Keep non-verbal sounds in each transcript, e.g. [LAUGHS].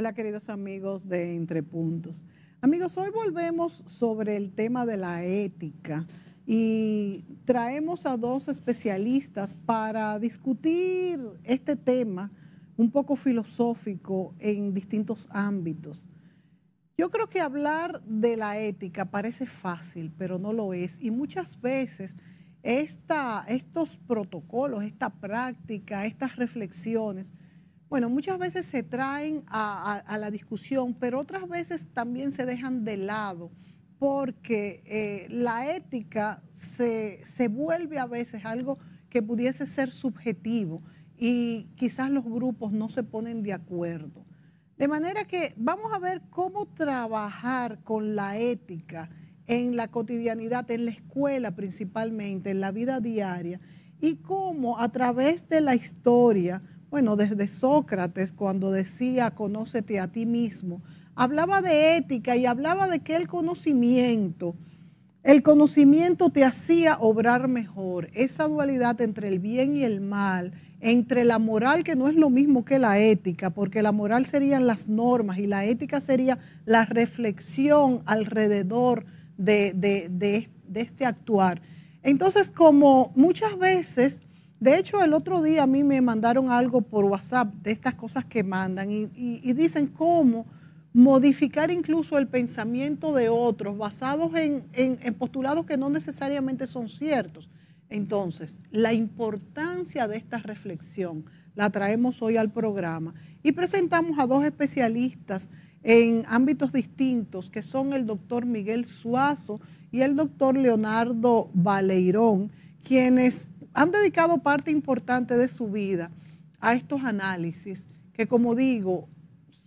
Hola queridos amigos de Entre Puntos. Amigos, hoy volvemos sobre el tema de la ética y traemos a dos especialistas para discutir este tema un poco filosófico en distintos ámbitos. Yo creo que hablar de la ética parece fácil, pero no lo es. Y muchas veces esta, estos protocolos, esta práctica, estas reflexiones, bueno, muchas veces se traen a, la discusión, pero otras veces también se dejan de lado porque eh, la ética se, se vuelve a veces algo que pudiese ser subjetivo y quizás los grupos no se ponen de acuerdo. De manera que vamos a ver cómo trabajar con la ética en la cotidianidad, en la escuela principalmente, en la vida diaria, y cómo a través de la historia, bueno, desde Sócrates cuando decía conócete a ti mismo, hablaba de ética y hablaba de que el conocimiento, el conocimiento te hacía obrar mejor, esa dualidad entre el bien y el mal, entre la moral, que no es lo mismo que la ética, porque la moral serían las normas y la ética sería la reflexión alrededor de, de, este actuar. Entonces, como muchas veces, de hecho el otro día a mí me mandaron algo por WhatsApp de estas cosas que mandan y, dicen cómo modificar incluso el pensamiento de otros basados en, en postulados que no necesariamente son ciertos. Entonces, la importancia de esta reflexión la traemos hoy al programa y presentamos a dos especialistas en ámbitos distintos, que son el doctor Miguel Suazo y el doctor Leonardo Baleirón, quienes han dedicado parte importante de su vida a estos análisis, que como digo,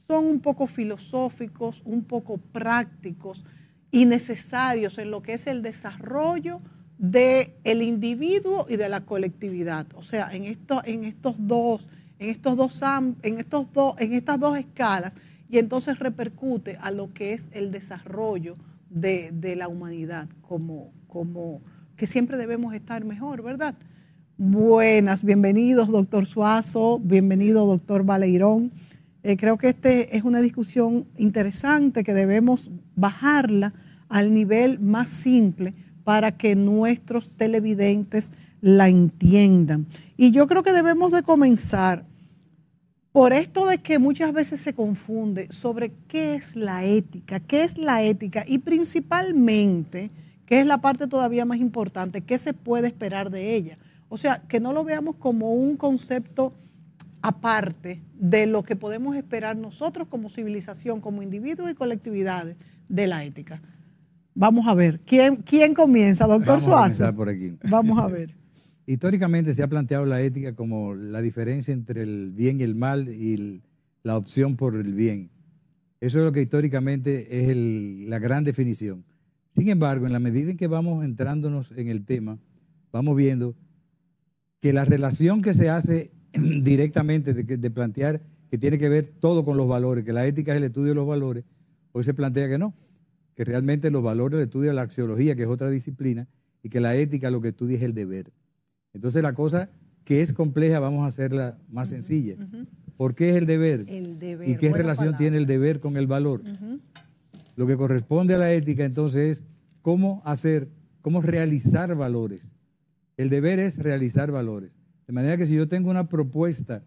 son un poco filosóficos, un poco prácticos y necesarios en lo que es el desarrollo del el individuo y de la colectividad. O sea, en, en estos dos, en estos dos, en estos dos, en estas dos escalas, y entonces repercute a lo que es el desarrollo de, de la humanidad, como, como que siempre debemos estar mejor, ¿verdad? Buenas, bienvenidos, doctor Suazo, bienvenido, doctor Baleirón. Eh, creo que este es una discusión interesante que debemos bajarla al nivel más simple para que nuestros televidentes la entiendan. Y yo creo que debemos de comenzar por esto de que muchas veces se confunde sobre qué es la ética, qué es la ética y principalmente, qué es la parte todavía más importante, qué se puede esperar de ella. O sea, que no lo veamos como un concepto aparte de lo que podemos esperar nosotros como civilización, como individuos y colectividades de la ética. Vamos a ver, ¿quién, quién comienza, doctor Vamos A por aquí. Vamos a [LAUGHS] ver. Históricamente se ha planteado la ética como la diferencia entre el bien y el mal y la opción por el bien. Eso es lo que históricamente es la gran definición. Sin embargo, en la medida en que vamos entrándonos en el tema, vamos viendo que la relación que se hace [CLEARS THROAT] directamente de, de plantear que tiene que ver todo con los valores, que la ética es el estudio de los valores, hoy se plantea que no, que realmente los valores lo estudia la axiología, que es otra disciplina, y que la ética lo que estudia es el deber. Entonces la cosa que es compleja vamos a hacerla más sencilla. ¿Por qué es el deber? ¿Y qué relación tiene el deber con el valor? Lo que corresponde a la ética entonces es cómo hacer, cómo realizar valores. El deber es realizar valores. De manera que si yo tengo una propuesta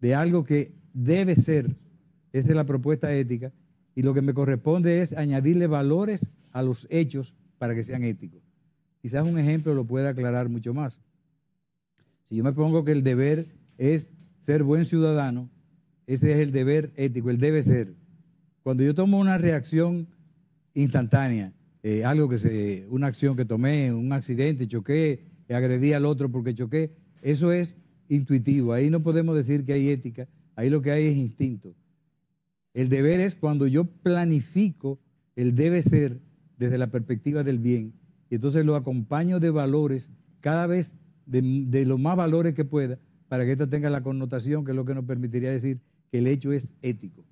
de algo que debe ser, esa es la propuesta ética, y lo que me corresponde es añadirle valores a los hechos para que sean éticos. Quizás un ejemplo lo pueda aclarar mucho más. Si yo me pongo que el deber es ser buen ciudadano, ese es el deber ético, el debe ser. Cuando yo tomo una reacción instantánea, eh, algo que se, una acción que tomé, un accidente, choqué, agredí al otro porque choqué, eso es intuitivo. Ahí no podemos decir que hay ética, ahí lo que hay es instinto. El deber es cuando yo planifico el debe ser desde la perspectiva del bien y entonces lo acompaño de valores cada vez de, los más valores que pueda para que esto tenga la connotación que es lo que nos permitiría decir que el hecho es ético.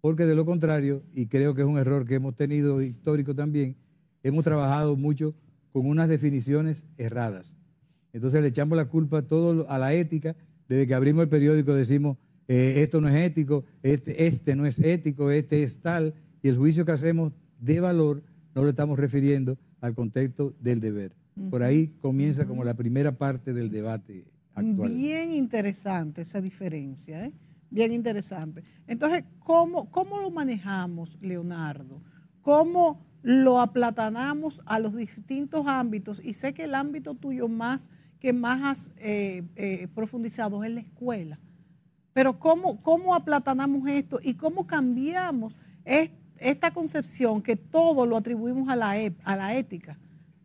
Porque de lo contrario, y creo que es un error que hemos tenido histórico también, hemos trabajado mucho con unas definiciones erradas. Entonces le echamos la culpa todo a la ética. Desde que abrimos el periódico decimos eh, esto no es ético, este, este no es ético, este es tal, y el juicio que hacemos de valor no lo estamos refiriendo al contexto del deber. Por ahí comienza como la primera parte del debate actual. Bien interesante esa diferencia, ¿eh? bien interesante. Entonces, ¿cómo, ¿cómo lo manejamos, Leonardo? ¿Cómo lo aplatanamos a los distintos ámbitos? Y sé que el ámbito tuyo más que más has eh, eh, profundizado es la escuela. Pero ¿cómo, ¿cómo aplatanamos esto y cómo cambiamos esta concepción que todo lo atribuimos a la, a la ética?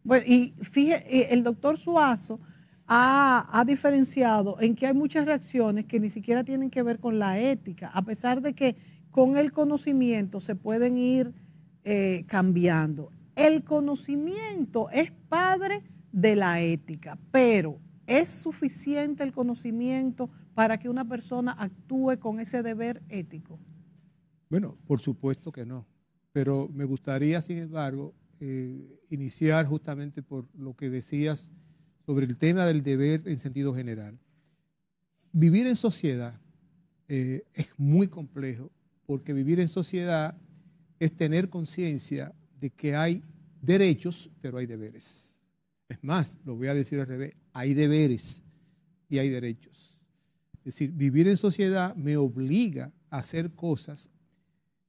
Bueno, y fíjate, el doctor Suazo ha, diferenciado en que hay muchas reacciones que ni siquiera tienen que ver con la ética, a pesar de que con el conocimiento se pueden ir eh, cambiando. El conocimiento es padre de la ética, pero ¿es suficiente el conocimiento para que una persona actúe con ese deber ético? Bueno, por supuesto que no, pero me gustaría, sin embargo, eh, iniciar justamente por lo que decías sobre el tema del deber en sentido general. Vivir en sociedad eh, es muy complejo porque vivir en sociedad es tener conciencia de que hay derechos, pero hay deberes. Es más, lo voy a decir al revés, hay deberes y hay derechos. Es decir, vivir en sociedad me obliga a hacer cosas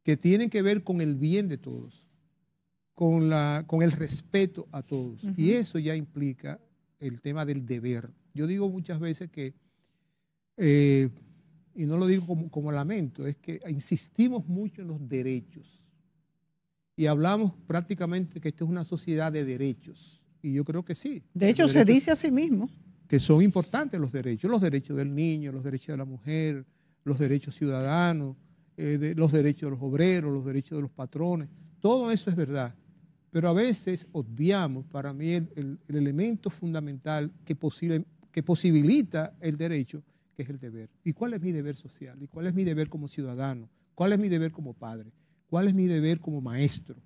que tienen que ver con el bien de todos, con, la, con el respeto a todos. Y eso ya implica el tema del deber. Yo digo muchas veces que, eh, y no lo digo como, como lamento, es que insistimos mucho en los derechos. Y hablamos prácticamente que esta es una sociedad de derechos. Y yo creo que sí. De hecho, se dice a sí mismo. Que son importantes los derechos, los derechos del niño, los derechos de la mujer, los derechos ciudadanos, eh, los derechos de los obreros, los derechos de los patrones. Todo eso es verdad. Pero a veces obviamos para mí el, elemento fundamental que, que posibilita el derecho, que es el deber. ¿Y cuál es mi deber social? ¿Y cuál es mi deber como ciudadano? ¿Cuál es mi deber como padre? ¿Cuál es mi deber como maestro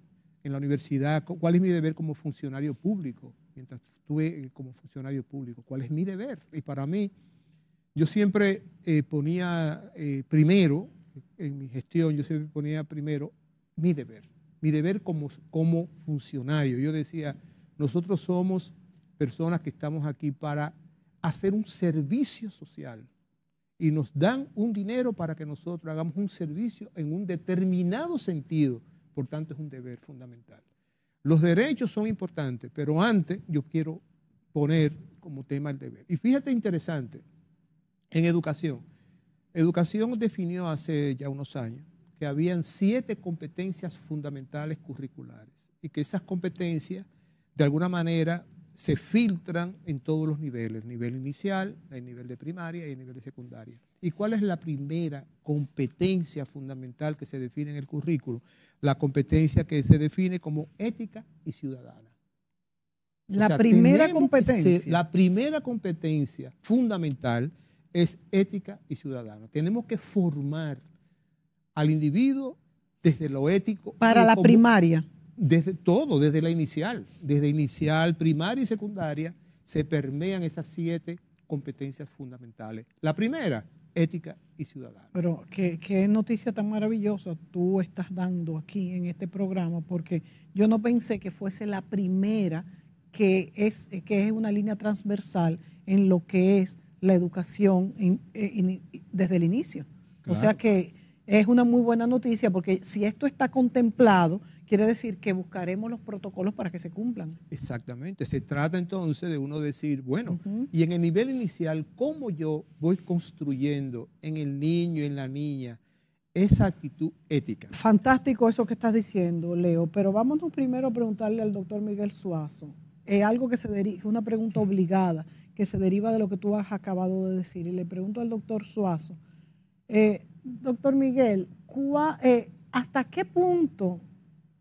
en la universidad? ¿Cuál es mi deber como funcionario público? Mientras estuve eh, como funcionario público, ¿cuál es mi deber? Y para mí, yo siempre eh, ponía eh, primero, en mi gestión, yo siempre ponía primero mi deber mi deber como, como funcionario. Yo decía, nosotros somos personas que estamos aquí para hacer un servicio social y nos dan un dinero para que nosotros hagamos un servicio en un determinado sentido. Por tanto, es un deber fundamental. Los derechos son importantes, pero antes yo quiero poner como tema el deber. Y fíjate interesante, en educación. Educación definió hace ya unos años que habían siete competencias fundamentales curriculares y que esas competencias, de alguna manera, se filtran en todos los niveles, nivel inicial, el nivel de primaria y el nivel de secundaria. ¿Y cuál es la primera competencia fundamental que se define en el currículo? La competencia que se define como ética y ciudadana. La primera competencia. la primera competencia fundamental es ética y ciudadana. Tenemos que formar al individuo desde lo ético. Para la primaria. Desde todo, desde la inicial. Desde inicial, primaria y secundaria se permean esas siete competencias fundamentales. La primera, ética y ciudadana. Pero qué, qué, noticia tan maravillosa tú estás dando aquí en este programa, porque yo no pensé que fuese la primera que es, que es una línea transversal en lo que es la educación desde el inicio. O sea que es una muy buena noticia porque si esto está contemplado, quiere decir que buscaremos los protocolos para que se cumplan. Exactamente. Se trata entonces de uno decir, bueno, y en el nivel inicial, ¿cómo yo voy construyendo en el niño, en la niña, esa actitud ética? Fantástico eso que estás diciendo, Leo, pero vámonos primero a preguntarle al doctor Miguel Suazo. Es algo que se deriva, una pregunta obligada que se deriva de lo que tú has acabado de decir. Y le pregunto al doctor Suazo. Eh, doctor Miguel, eh, ¿hasta qué punto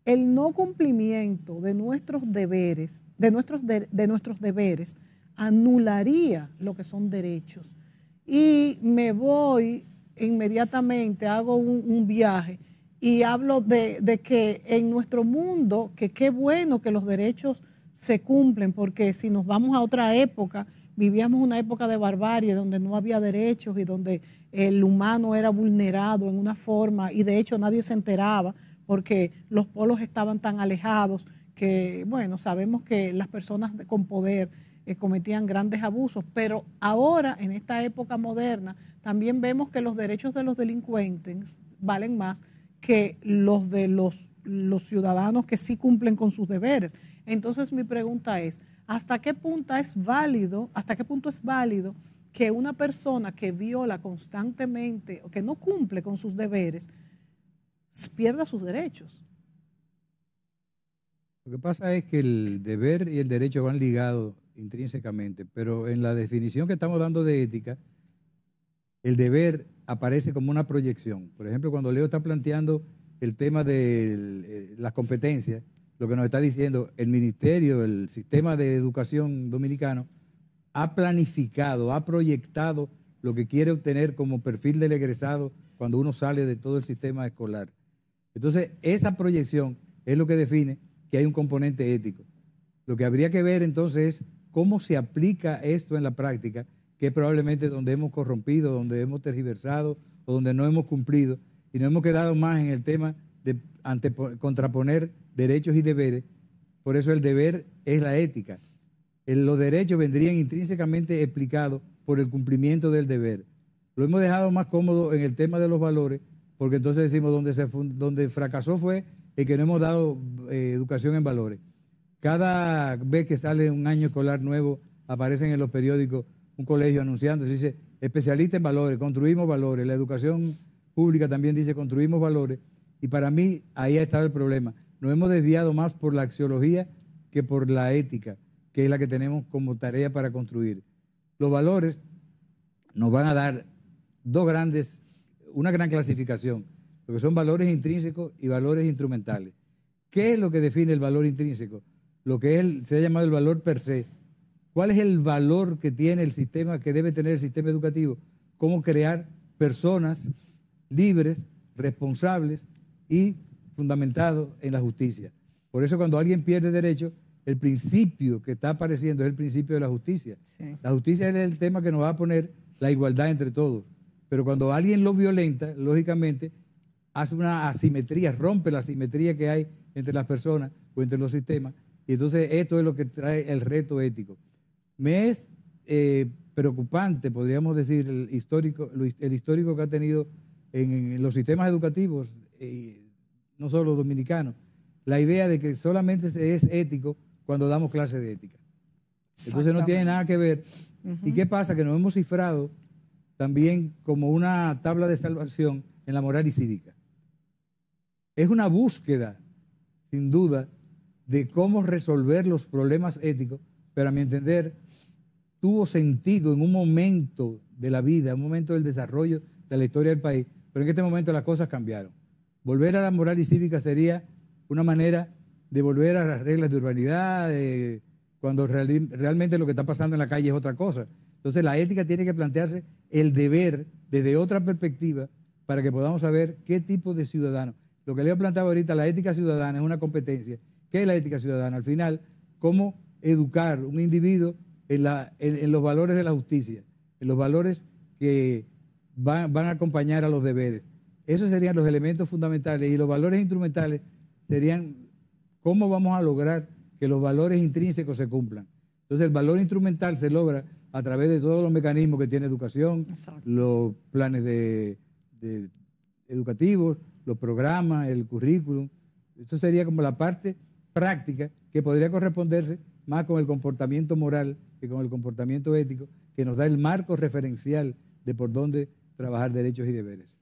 el no cumplimiento de nuestros deberes, de nuestros, de, nuestros deberes, anularía lo que son derechos? Y me voy inmediatamente, hago un, viaje y hablo de, de, que en nuestro mundo, que qué bueno que los derechos se cumplen, porque si nos vamos a otra época, vivíamos una época de barbarie donde no había derechos y donde el humano era vulnerado en una forma y de hecho nadie se enteraba porque los polos estaban tan alejados que, bueno, sabemos que las personas con poder eh, cometían grandes abusos, pero ahora, en esta época moderna, también vemos que los derechos de los delincuentes valen más que los de los, los ciudadanos que sí cumplen con sus deberes. Entonces mi pregunta es, ¿hasta qué punto es válido, hasta qué punto es válido que una persona que viola constantemente o que no cumple con sus deberes pierda sus derechos? Lo que pasa es que el deber y el derecho van ligados intrínsecamente, pero en la definición que estamos dando de ética, el deber aparece como una proyección. Por ejemplo, cuando Leo está planteando el tema de eh, las competencias, lo que nos está diciendo, el ministerio, el sistema de educación dominicano, ha planificado, ha proyectado lo que quiere obtener como perfil del egresado cuando uno sale de todo el sistema escolar. Entonces, esa proyección es lo que define que hay un componente ético. Lo que habría que ver entonces es cómo se aplica esto en la práctica, que es probablemente donde hemos corrompido, donde hemos tergiversado o donde no hemos cumplido y nos hemos quedado más en el tema de contraponer derechos y deberes. Por eso el deber es la ética. los derechos vendrían intrínsecamente explicados por el cumplimiento del deber. Lo hemos dejado más cómodo en el tema de los valores, porque entonces decimos donde, se, donde fracasó fue el que no hemos dado eh, educación en valores. Cada vez que sale un año escolar nuevo, aparecen en los periódicos un colegio anunciando, se dice especialista en valores, construimos valores. La educación pública también dice construimos valores. Y para mí ahí ha estado el problema. Nos hemos desviado más por la axiología que por la ética, que es la que tenemos como tarea para construir. Los valores nos van a dar dos grandes, una gran clasificación, lo que son valores intrínsecos y valores instrumentales. ¿Qué es lo que define el valor intrínseco? Lo que es se ha llamado el valor per se. ¿Cuál es el valor que tiene el sistema, que debe tener el sistema educativo? Cómo crear personas libres, responsables y fundamentado en la justicia. Por eso cuando alguien pierde derecho, el principio que está apareciendo es el principio de la justicia. La justicia es el tema que nos va a poner la igualdad entre todos. Pero cuando alguien lo violenta, lógicamente, hace una asimetría, rompe la asimetría que hay entre las personas o entre los sistemas. Y entonces esto es lo que trae el reto ético. Me es eh, preocupante, podríamos decir, el histórico, el histórico que ha tenido en, los sistemas educativos. Eh, no solo dominicanos, la idea de que solamente se es ético cuando damos clases de ética. Entonces no tiene nada que ver. ¿Y qué pasa? Que nos hemos cifrado también como una tabla de salvación en la moral y cívica. Es una búsqueda, sin duda, de cómo resolver los problemas éticos, pero a mi entender tuvo sentido en un momento de la vida, un momento del desarrollo de la historia del país, pero en este momento las cosas cambiaron. Volver a la moral y cívica sería una manera de volver a las reglas de urbanidad, cuando realmente lo que está pasando en la calle es otra cosa. Entonces la ética tiene que plantearse el deber desde otra perspectiva para que podamos saber qué tipo de ciudadano. Lo que le he planteado ahorita, la ética ciudadana es una competencia. ¿Qué es la ética ciudadana? Al final, cómo educar un individuo en, los valores de la justicia, en los valores que van a acompañar a los deberes. Esos serían los elementos fundamentales y los valores instrumentales serían cómo vamos a lograr que los valores intrínsecos se cumplan. Entonces el valor instrumental se logra a través de todos los mecanismos que tiene educación, los planes de, educativos, los programas, el currículum. Eso sería como la parte práctica que podría corresponderse más con el comportamiento moral que con el comportamiento ético, que nos da el marco referencial de por dónde trabajar derechos y deberes.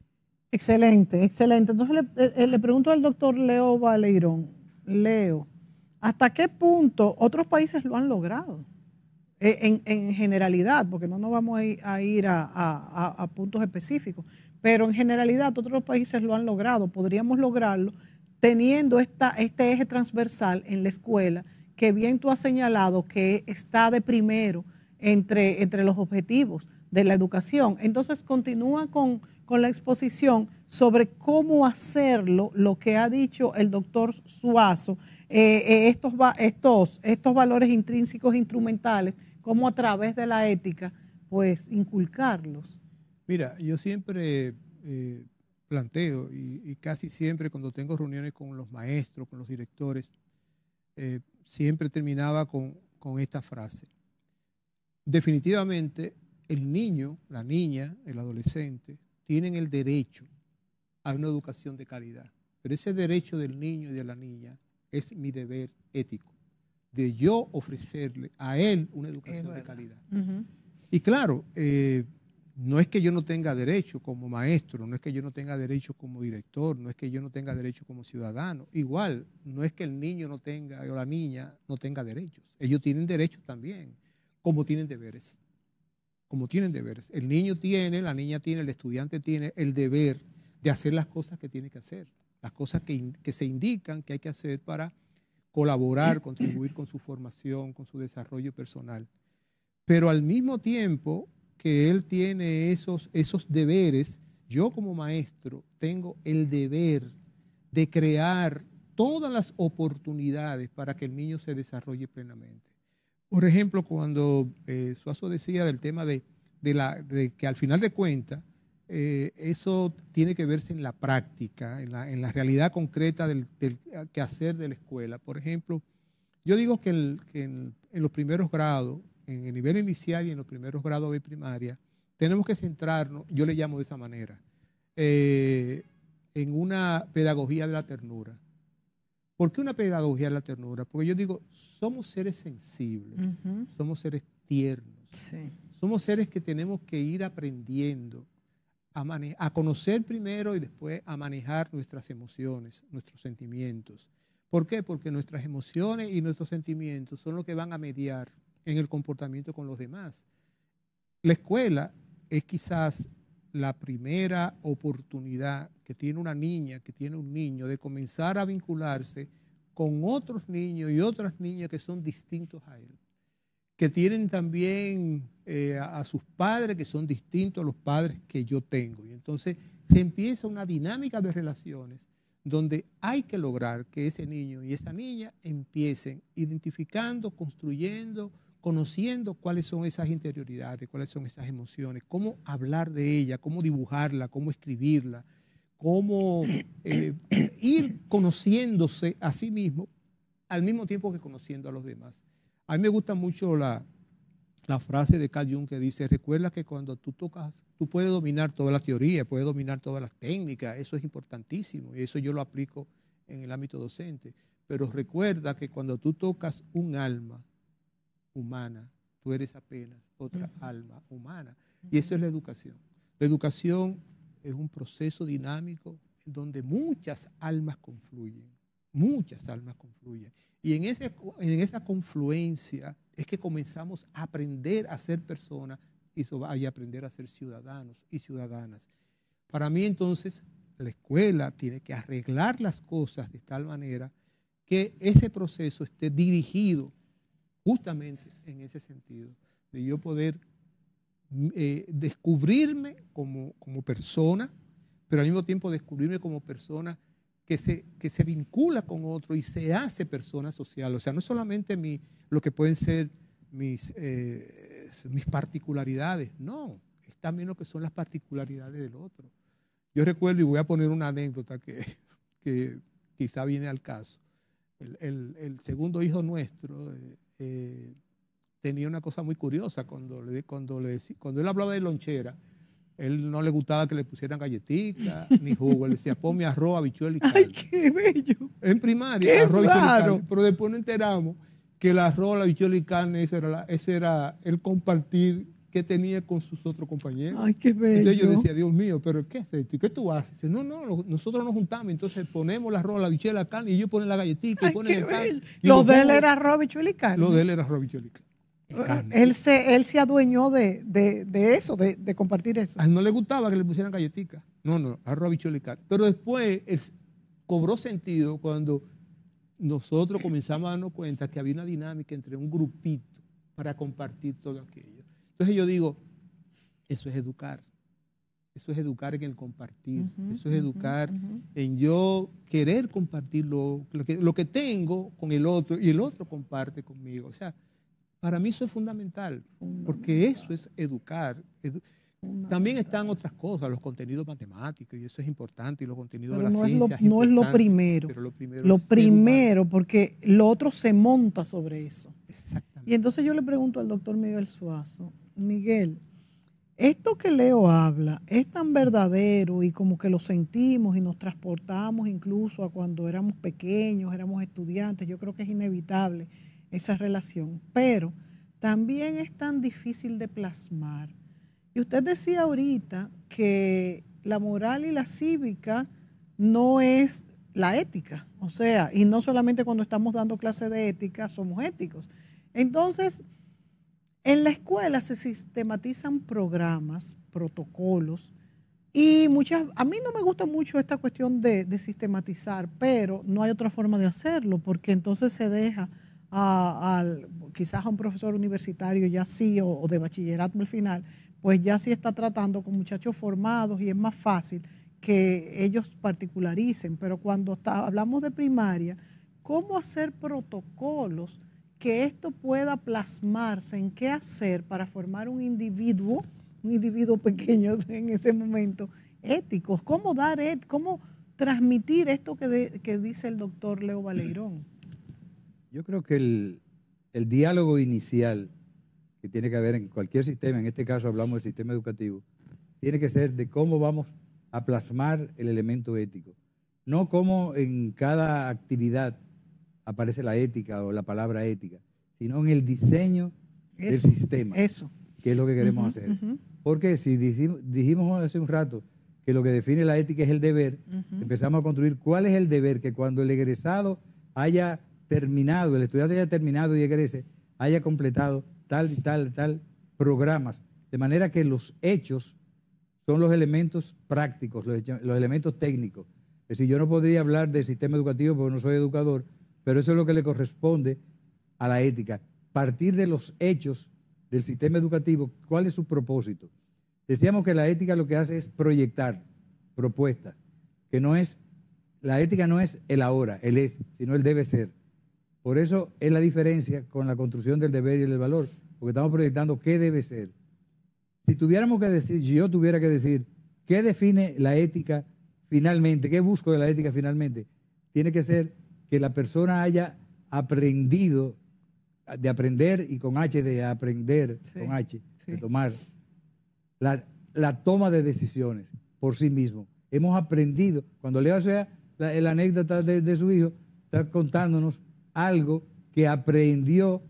Excelente, excelente. Entonces le, eh, eh, le, pregunto al doctor Leo Valeirón, Leo, ¿hasta qué punto otros países lo han logrado? Eh, en, generalidad, porque no nos vamos a ir, a, puntos específicos, pero en generalidad otros países lo han logrado. Podríamos lograrlo teniendo este eje transversal en la escuela, que bien tú has señalado que está de primero entre, los objetivos de la educación. Entonces continúa con con la exposición sobre cómo hacerlo, lo que ha dicho el doctor Suazo, eh, eh, estos, estos, estos valores intrínsecos instrumentales, cómo a través de la ética, pues inculcarlos. Mira, yo siempre eh, planteo y, casi siempre cuando tengo reuniones con los maestros, con los directores, eh, siempre terminaba con, con esta frase. Definitivamente, el niño, la niña, el adolescente, tienen el derecho a una educación de calidad. Pero ese derecho del niño y de la niña es mi deber ético, de yo ofrecerle a él una educación de calidad. Y claro, eh, no es que yo no tenga derecho como maestro, no es que yo no tenga derecho como director, no es que yo no tenga derecho como ciudadano. Igual, no es que el niño no tenga o la niña no tenga derechos. Ellos tienen derechos también, como tienen deberes. Como tienen deberes. El niño tiene, la niña tiene, el estudiante tiene el deber de hacer las cosas que tiene que hacer, las cosas que, que se indican que hay que hacer para colaborar, contribuir con su formación, con su desarrollo personal. Pero al mismo tiempo que él tiene esos, esos deberes, yo como maestro tengo el deber de crear todas las oportunidades para que el niño se desarrolle plenamente. Por ejemplo, cuando eh, Suazo decía del tema de, la, de, que al final de cuentas, eh, eso tiene que verse en la práctica, en la, en la realidad concreta del, del, quehacer de la escuela. Por ejemplo, yo digo que, en, los primeros grados, en el nivel inicial y en los primeros grados de primaria, tenemos que centrarnos, yo le llamo de esa manera, eh, en una pedagogía de la ternura. ¿Por qué una pedagogía de la ternura? Porque yo digo, somos seres sensibles, somos seres tiernos, somos seres que tenemos que ir aprendiendo a, conocer primero y después a manejar nuestras emociones, nuestros sentimientos. ¿Por qué? Porque nuestras emociones y nuestros sentimientos son los que van a mediar en el comportamiento con los demás. La escuela es quizás la primera oportunidad que tiene una niña, que tiene un niño, de comenzar a vincularse con otros niños y otras niñas que son distintos a él que tienen también eh, a, sus padres que son distintos a los padres que yo tengo. Y entonces se empieza una dinámica de relaciones donde hay que lograr que ese niño y esa niña empiecen identificando, construyendo, conociendo cuáles son esas interioridades, cuáles son esas emociones, cómo hablar de ella, cómo dibujarla, cómo escribirla, cómo eh, ir conociéndose a sí mismo al mismo tiempo que conociendo a los demás. A mí me gusta mucho la, frase de Carl Jung que dice, recuerda que cuando tú tocas, tú puedes dominar toda la teoría, puedes dominar todas las técnicas, eso es importantísimo y eso yo lo aplico en el ámbito docente. Pero recuerda que cuando tú tocas un alma humana, tú eres apenas otra alma humana. Y eso es la educación. La educación es un proceso dinámico en donde muchas almas confluyen, muchas almas confluyen. Y en, ese, en esa confluencia es que comenzamos a aprender a ser personas y, a aprender a ser ciudadanos y ciudadanas. Para mí entonces la escuela tiene que arreglar las cosas de tal manera que ese proceso esté dirigido justamente en ese sentido, de yo poder eh, descubrirme como, como persona, pero al mismo tiempo descubrirme como persona que se, que se vincula con otro y se hace persona social. O sea, no solamente mi, lo que pueden ser mis, eh, mis particularidades, no, es también lo que son las particularidades del otro. Yo recuerdo, y voy a poner una anécdota que, [LAUGHS] que quizá viene al caso. El, el, segundo hijo nuestro eh, eh, tenía una cosa muy curiosa cuando, le, cuando, le, cuando él hablaba de lonchera él no le gustaba que le pusieran galletitas [LAUGHS] ni jugo. Él decía, ponme arroz, habichuela y carne. ¡Ay, qué bello! En primaria, arroz, y carne. Pero después nos enteramos que el arroz, la habichuela y carne, ese era, ese era el compartir que tenía con sus otros compañeros. ¡Ay, qué bello! Entonces yo decía, Dios mío, ¿pero qué es esto? ¿Y qué tú haces? Dice, no, no, nosotros nos juntamos, entonces ponemos el arroz, la habichuela, la carne, y ellos ponen la galletita y ponen el pan. Lo de él era arroz, habichuela y carne. Lo de él era arroz, habichuela y carne. Él se, él se adueñó de, eso, de, compartir eso. A él no le gustaba que le pusieran galletitas. No, no, arroz, bichuelo y carne. Pero después él cobró sentido cuando nosotros comenzamos a darnos cuenta que había una dinámica entre un grupito para compartir todo aquello. Entonces yo digo, eso es educar. Eso es educar en el compartir. eso es educar en yo querer compartir lo, que, lo que tengo con el otro y el otro comparte conmigo. O sea, Para mí eso es fundamental, porque eso es educar. también están otras cosas, los contenidos matemáticos, y eso es importante, y los contenidos de la no ciencia. Es lo, no es lo primero. lo primero, lo primero porque lo otro se monta sobre eso. Exactamente. Y entonces yo le pregunto al doctor Miguel Suazo, Miguel, esto que Leo habla es tan verdadero y como que lo sentimos y nos transportamos incluso a cuando éramos pequeños, éramos estudiantes, yo creo que es inevitable esa relación, pero también es tan difícil de plasmar. Y usted decía ahorita que la moral y la cívica no es la ética, o sea, y no solamente cuando estamos dando clase de ética somos éticos. Entonces, en la escuela se sistematizan programas, protocolos, y muchas, a mí no me gusta mucho esta cuestión de, sistematizar, pero no hay otra forma de hacerlo, porque entonces se deja a, quizás a un profesor universitario ya sí, o, de bachillerato al final, pues ya sí está tratando con muchachos formados y es más fácil que ellos particularicen. Pero cuando hablamos de primaria, ¿cómo hacer protocolos que esto pueda plasmarse en qué hacer para formar un individuo, un individuo [LAUGHS] pequeño en ese momento, ético? ¿Cómo dar, cómo transmitir esto que, que dice el doctor Leo Valerón? Yo creo que el, el diálogo inicial que tiene que haber en cualquier sistema, en este caso hablamos del sistema educativo, tiene que ser de cómo vamos a plasmar el elemento ético. No cómo en cada actividad aparece la ética o la palabra ética, sino en el diseño del sistema. Eso. Que es lo que queremos hacer. Porque si dijimos, hace un rato que lo que define la ética es el deber, empezamos a construir cuál es el deber que cuando el egresado haya terminado, el estudiante haya terminado y egrese, haya completado tal y tal, tal programas. De manera que los hechos son los elementos prácticos, los, los elementos técnicos. Es decir, yo no podría hablar del sistema educativo porque no soy educador, pero eso es lo que le corresponde a la ética. Partir de los hechos del sistema educativo, ¿cuál es su propósito? Decíamos que la ética lo que hace es proyectar propuestas, que no es, la ética no es el ahora, el es, sino el debe ser. Por eso es la diferencia con la construcción del deber y el valor, porque estamos proyectando qué debe ser. Si tuviéramos que decir, si yo tuviera que decir, ¿qué define la ética finalmente? ¿Qué busco de la ética finalmente? Tiene que ser que la persona haya aprendido, de aprender y con H de aprender, con H, de tomar, la, toma de decisiones por sí mismo. Hemos aprendido, cuando Leo sea la, la anécdota de, su hijo, está contándonos algo que aprendió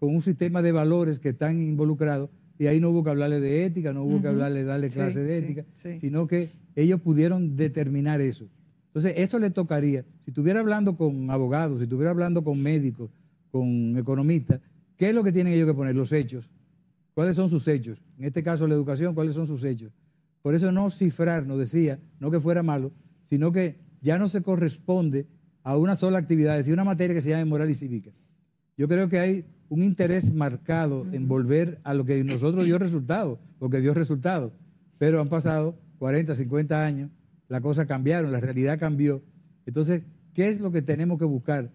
con un sistema de valores que están involucrados y ahí no hubo que hablarle de ética, no hubo que hablarle, darle clase de ética, sino que ellos pudieron determinar eso. Entonces, eso le tocaría, si estuviera hablando con abogados, si estuviera hablando con médicos, con economistas, ¿qué es lo que tienen ellos que poner? Los hechos. ¿Cuáles son sus hechos? En este caso, la educación, ¿cuáles son sus hechos? Por eso no cifrar, nos decía, no que fuera malo, sino que ya no se corresponde a una sola actividad, es decir, una materia que se llama moral y cívica. Yo creo que hay un interés marcado en volver a lo que nosotros dio resultado, porque dio resultado, pero han pasado 40, 50 años las cosas cambiaron, la realidad cambió. Entonces, ¿qué es lo que tenemos que buscar?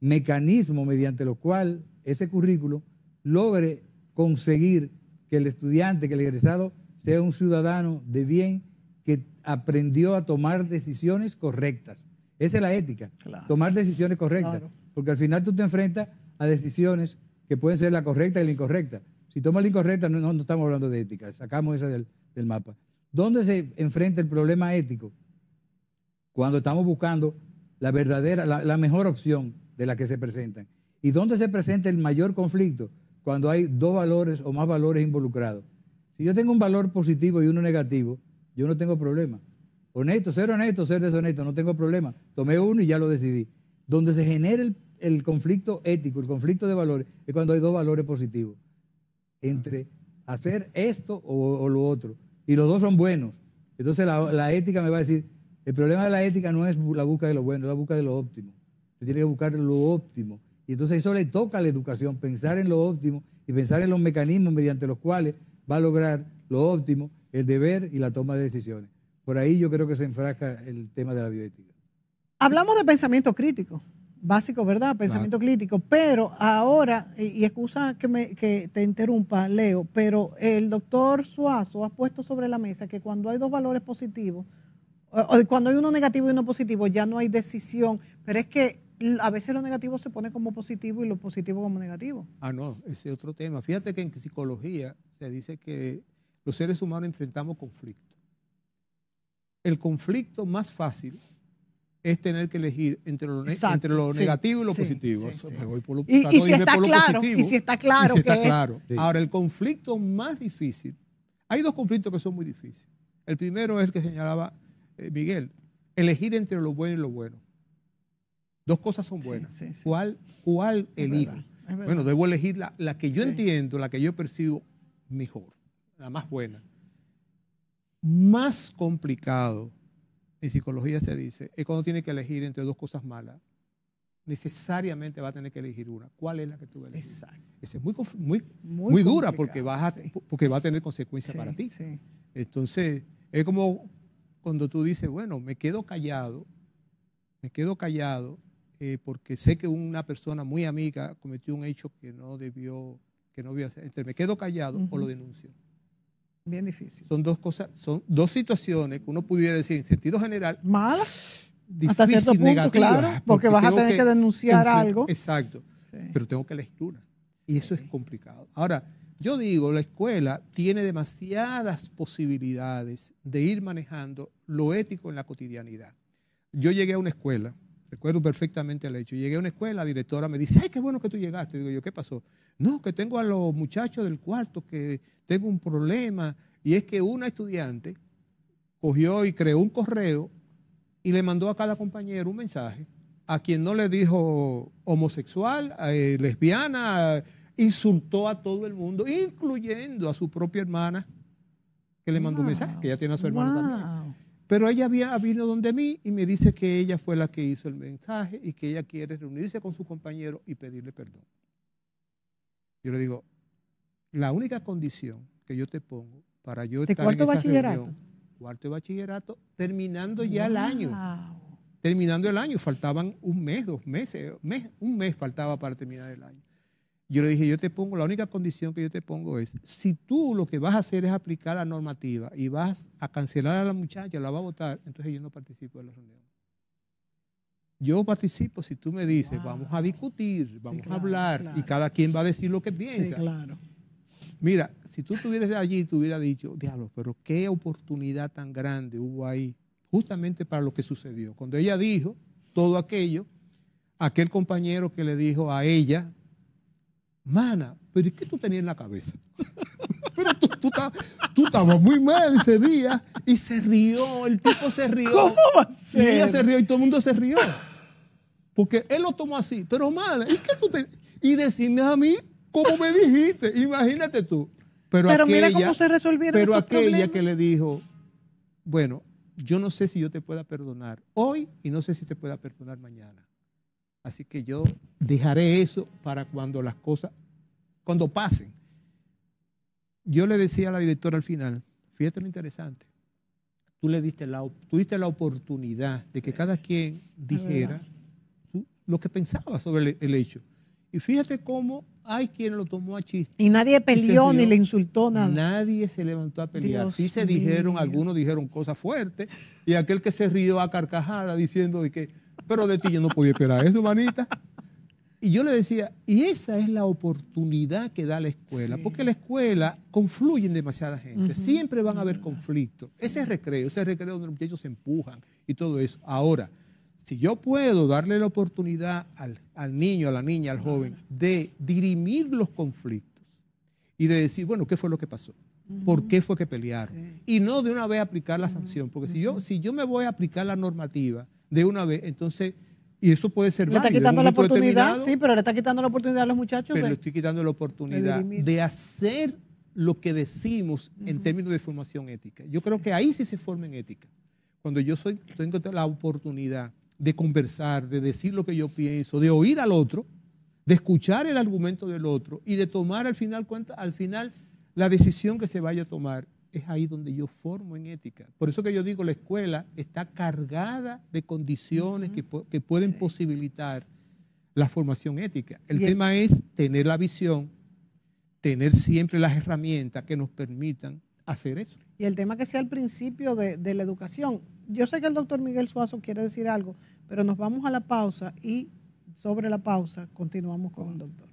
Mecanismo mediante lo cual ese currículo logre conseguir que el estudiante, que el egresado sea un ciudadano de bien que aprendió a tomar decisiones correctas. Esa es la ética, tomar decisiones correctas. Porque al final tú te enfrentas a decisiones que pueden ser la correcta y la incorrecta. Si tomas la incorrecta, no, no, estamos hablando de ética, sacamos esa del, del mapa. ¿Dónde se enfrenta el problema ético? Cuando estamos buscando la verdadera, la, mejor opción de la que se presentan. ¿Y dónde se presenta el mayor conflicto? Cuando hay dos valores o más valores involucrados. Si yo tengo un valor positivo y uno negativo, yo no tengo problema. Honesto, ser honesto, ser deshonesto, no tengo problema. Tomé uno y ya lo decidí. Donde se genera el, conflicto ético, el conflicto de valores, es cuando hay dos valores positivos. Entre hacer esto o lo otro y los dos son buenos. Entonces la, ética me va a decir, el problema de la ética no es la búsqueda de lo bueno, es la búsqueda de lo óptimo. Se tiene que buscar lo óptimo. Y entonces eso le toca a la educación, pensar en lo óptimo y pensar en los mecanismos mediante los cuales va a lograr lo óptimo, el deber y la toma de decisiones. Por ahí yo creo que se enfrasca el tema de la bioética. Hablamos de pensamiento crítico. básico, ¿verdad? Pensamiento crítico. Pero ahora, y, excusa que, me, que te interrumpa, Leo, pero el doctor Suazo ha puesto sobre la mesa que cuando hay dos valores positivos, cuando hay uno negativo y uno positivo, ya no hay decisión. Pero es que a veces lo negativo se pone como positivo y lo positivo como negativo. Ah, no, ese es otro tema. Fíjate que en psicología se dice que los seres humanos enfrentamos conflictos. El conflicto más fácil es tener que elegir entre lo, ne- Exacto, entre lo sí, negativo y lo sí, positivo. sí, me voy por lo- Y- si irme está por lo claro, positivo. y si está claro Y si está que es- claro. Sí. Ahora, el conflicto más difícil, hay dos conflictos que son muy difíciles. El primero es el que señalaba eh, Miguel, elegir entre lo bueno y lo bueno. Dos cosas son buenas. sí, sí. ¿Cuál, cuál Es elijo? verdad, es verdad. Bueno, debo elegir la, la que yo Sí. entiendo, la que yo percibo mejor, la más buena. Más complicado, en psicología se dice, es cuando tiene que elegir entre dos cosas malas. Necesariamente va a tener que elegir una. ¿Cuál es la que tú elegir? Exacto. Esa es muy, muy, Muy muy dura porque, vas a- sí. porque va a tener consecuencias Sí, para ti. sí. Entonces, es como cuando tú dices, bueno, me quedo callado, me quedo callado eh, porque sé que una persona muy amiga cometió un hecho que no debió, que no debió hacer. Entre me quedo callado o lo denuncio. Bien difícil. Son dos cosas, son dos situaciones que uno pudiera decir en sentido general, Mala, difícil, hasta cierto punto, negativas, claro, porque vas a tener que denunciar algo. Exacto Sí. pero tengo que elegir una. Y eso es complicado. Ahora, yo digo, la escuela tiene demasiadas posibilidades de ir manejando lo ético en la cotidianidad. Yo llegué a una escuela, recuerdo perfectamente el hecho, llegué a una escuela, la directora me dice, ay, qué bueno que tú llegaste. Digo yo, ¿qué pasó? No, que tengo a los muchachos del cuarto, que tengo un problema, y es que una estudiante cogió y creó un correo y le mandó a cada compañero un mensaje a quien no le dijo homosexual, eh, lesbiana, insultó a todo el mundo, incluyendo a su propia hermana, que le mandó un mensaje, que ella tiene a su hermano también. Pero ella había vino donde mí y me dice que ella fue la que hizo el mensaje y que ella quiere reunirse con su compañero y pedirle perdón. Yo le digo, la única condición que yo te pongo para yo ¿De estar cuarto en esa bachillerato? reunión, cuarto de bachillerato, terminando ya el año terminando el año, faltaban un mes, dos meses, mes- un mes faltaba para terminar el año. Yo le dije, yo te pongo, la única condición que yo te pongo es, si tú lo que vas a hacer es aplicar la normativa y vas a cancelar a la muchacha, la va a votar, entonces yo no participo de la reunión. Yo participo si tú me dices, Wow. vamos a discutir, vamos claro, a hablar y cada quien va a decir lo que Sí, piensa. claro. Mira, si tú estuvieras allí y te hubiera dicho, diablo, pero qué oportunidad tan grande hubo ahí, justamente para lo que sucedió. Cuando ella dijo todo aquello, aquel compañero que le dijo a ella, mana, pero ¿y qué tú tenías en la cabeza? [LAUGHS] pero tú, tú, tú estabas muy mal ese día y se rió, el tipo se rió. ¿Cómo va a Y ella ser? se rió y todo el mundo se rió. Porque él lo tomó así. Pero, mana, ¿y qué tú te.? Y decirme a mí cómo me dijiste. Imagínate tú. Pero, Pero aquella, mira cómo se resolvieron Pero esos aquella problemas. que le dijo, bueno, yo no sé si yo te pueda perdonar hoy y no sé si te pueda perdonar mañana. Así que yo dejaré eso para cuando las cosas, cuando pasen. Yo le decía a la directora al final, fíjate lo interesante, tú le diste la, diste la oportunidad de que cada quien dijera lo que pensaba sobre el, el hecho. Y fíjate cómo hay quien lo tomó a chiste. Y nadie peleó rió. ni le insultó nada. Nadie se levantó a pelear. Dios sí se dijeron, algunos dijeron cosas fuertes, y aquel que se rió a carcajada diciendo de que, pero de ti yo no podía esperar eso, manita. Y yo le decía, y esa es la oportunidad que da la escuela, Sí. porque la escuela confluye en demasiada gente, siempre van a haber conflictos. Ese recreo, ese recreo donde los muchachos se empujan y todo eso. Ahora, si yo puedo darle la oportunidad al, al niño, a la niña, al joven, de dirimir los conflictos y de decir, bueno, ¿qué fue lo que pasó? ¿Por qué fue que pelearon? Sí. Y no de una vez aplicar la sanción, porque si yo, si yo me voy a aplicar la normativa de una vez, entonces, y eso puede ser Le está válido quitando la oportunidad, sí, pero le está quitando la oportunidad a los muchachos. pero de- le estoy quitando la oportunidad de hacer lo que decimos en términos de formación ética. Yo creo que ahí sí se forma en ética. Cuando yo soy, tengo la oportunidad de conversar, de decir lo que yo pienso, de oír al otro, de escuchar el argumento del otro y de tomar al final cuenta, al final la decisión que se vaya a tomar, es ahí donde yo formo en ética. Por eso que yo digo, la escuela está cargada de condiciones que, pu- que pueden posibilitar la formación ética. El tema es tener la visión, tener siempre las herramientas que nos permitan hacer eso. Y el tema que sea el principio de, de la educación. Yo sé que el doctor Miguel Suazo quiere decir algo, pero nos vamos a la pausa y sobre la pausa continuamos con el doctor.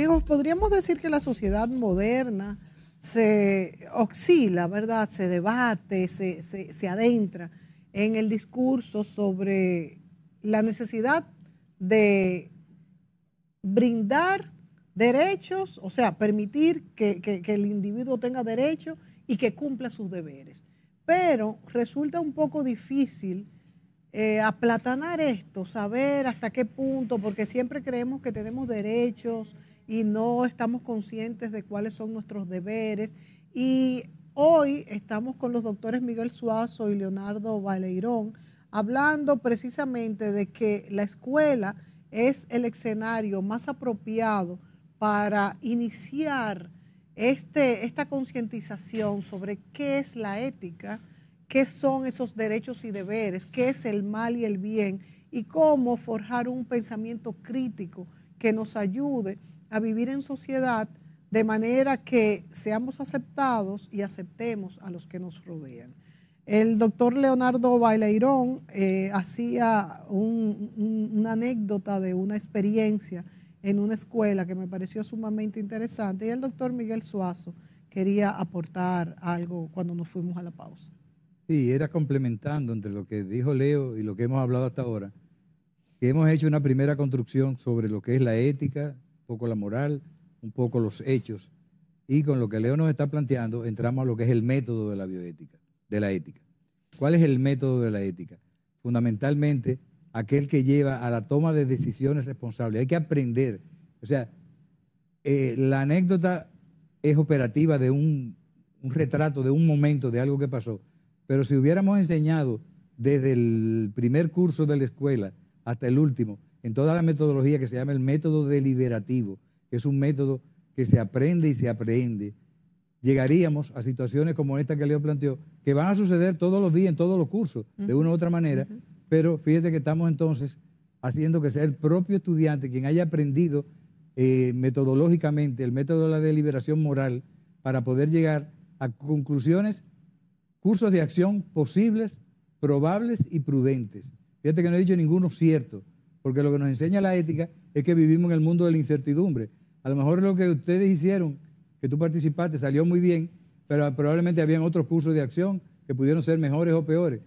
Amigos, podríamos decir que la sociedad moderna se oscila, ¿verdad? Se debate, se, adentra en el discurso sobre la necesidad de brindar derechos, o sea, permitir que, el individuo tenga derechos y que cumpla sus deberes. Pero resulta un poco difícil eh, aplatanar esto, saber hasta qué punto, porque siempre creemos que tenemos derechos, y no estamos conscientes de cuáles son nuestros deberes. Y hoy estamos con los doctores Miguel Suazo y Leonardo Baleirón hablando precisamente de que la escuela es el escenario más apropiado para iniciar este, esta concientización sobre qué es la ética, qué son esos derechos y deberes, qué es el mal y el bien y cómo forjar un pensamiento crítico que nos ayude a vivir en sociedad de manera que seamos aceptados y aceptemos a los que nos rodean. El doctor Leonardo Baileirón eh, hacía una anécdota de una experiencia en una escuela que me pareció sumamente interesante y el doctor Miguel Suazo quería aportar algo cuando nos fuimos a la pausa. Sí, era complementando entre lo que dijo Leo y lo que hemos hablado hasta ahora, que hemos hecho una primera construcción sobre lo que es la ética, poco la moral, un poco los hechos. Y con lo que Leo nos está planteando, entramos a lo que es el método de la bioética, de la ética. ¿Cuál es el método de la ética? Fundamentalmente, aquel que lleva a la toma de decisiones responsables. Hay que aprender. O sea, eh, la anécdota es operativa de un, un retrato, de un momento, de algo que pasó. Pero si hubiéramos enseñado desde el primer curso de la escuela hasta el último, en toda la metodología que se llama el método deliberativo, que es un método que se aprende y se aprende, llegaríamos a situaciones como esta que Leo planteó, que van a suceder todos los días en todos los cursos, de una u otra manera, pero fíjese que estamos entonces haciendo que sea el propio estudiante quien haya aprendido eh, metodológicamente el método de la deliberación moral para poder llegar a conclusiones, cursos de acción posibles, probables y prudentes. Fíjate que no he dicho ninguno cierto, porque lo que nos enseña la ética es que vivimos en el mundo de la incertidumbre. A lo mejor lo que ustedes hicieron, que tú participaste, salió muy bien, pero probablemente habían otros cursos de acción que pudieron ser mejores o peores.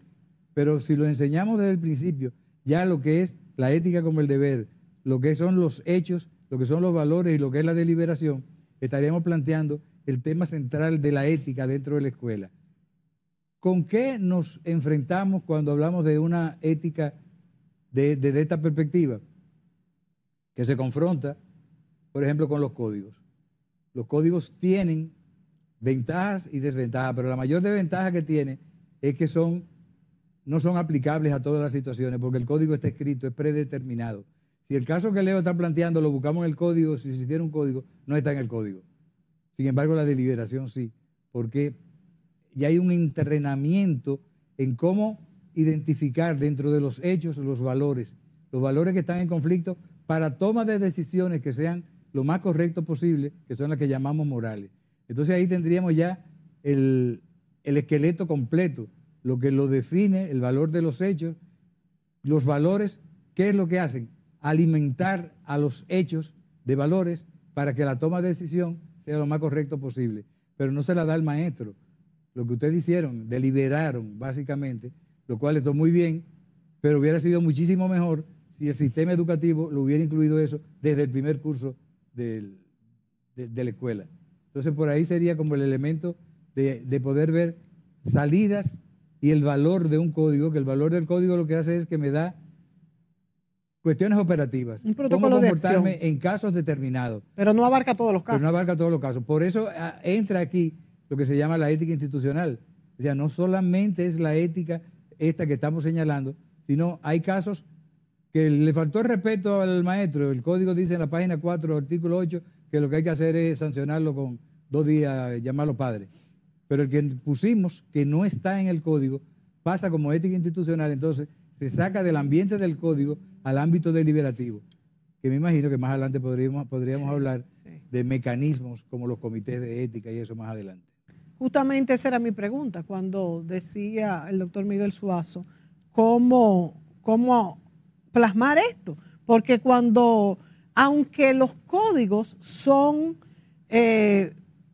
Pero si lo enseñamos desde el principio, ya lo que es la ética como el deber, lo que son los hechos, lo que son los valores y lo que es la deliberación, estaríamos planteando el tema central de la ética dentro de la escuela. ¿Con qué nos enfrentamos cuando hablamos de una ética desde esta perspectiva, que se confronta, por ejemplo, con los códigos. Los códigos tienen ventajas y desventajas, pero la mayor desventaja que tiene es que son, no son aplicables a todas las situaciones, porque el código está escrito, es predeterminado. Si el caso que Leo está planteando lo buscamos en el código, si existiera un código, no está en el código. Sin embargo, la deliberación sí, porque ya hay un entrenamiento en cómo identificar dentro de los hechos los valores, los valores que están en conflicto para toma de decisiones que sean lo más correcto posible, que son las que llamamos morales. Entonces ahí tendríamos ya el, esqueleto completo, lo que lo define, el valor de los hechos, los valores, ¿qué es lo que hacen? Alimentar a los hechos de valores para que la toma de decisión sea lo más correcto posible. Pero no se la da el maestro. Lo que ustedes hicieron, deliberaron básicamente lo cual está muy bien, pero hubiera sido muchísimo mejor si el sistema educativo lo hubiera incluido eso desde el primer curso de, la escuela. Entonces, por ahí sería como el elemento de, de poder ver salidas y el valor de un código, que el valor del código lo que hace es que me da cuestiones operativas. Un cómo protocolo de comportarme acción. en casos determinados. Pero no abarca todos los Pero casos. no abarca todos los casos. Por eso ah, entra aquí lo que se llama la ética institucional. O sea, no solamente es la ética esta que estamos señalando, sino hay casos que le faltó el respeto al maestro. El código dice en la página 4, artículo 8, que lo que hay que hacer es sancionarlo con dos días, llamarlo padre. Pero el que pusimos, que no está en el código, pasa como ética institucional, entonces se saca del ambiente del código al ámbito deliberativo, que me imagino que más adelante podríamos, podríamos hablar sí. de mecanismos como los comités de ética y eso más adelante. Justamente esa era mi pregunta cuando decía el doctor Miguel Suazo, ¿cómo, cómo plasmar esto? Porque cuando, aunque los códigos son, eh,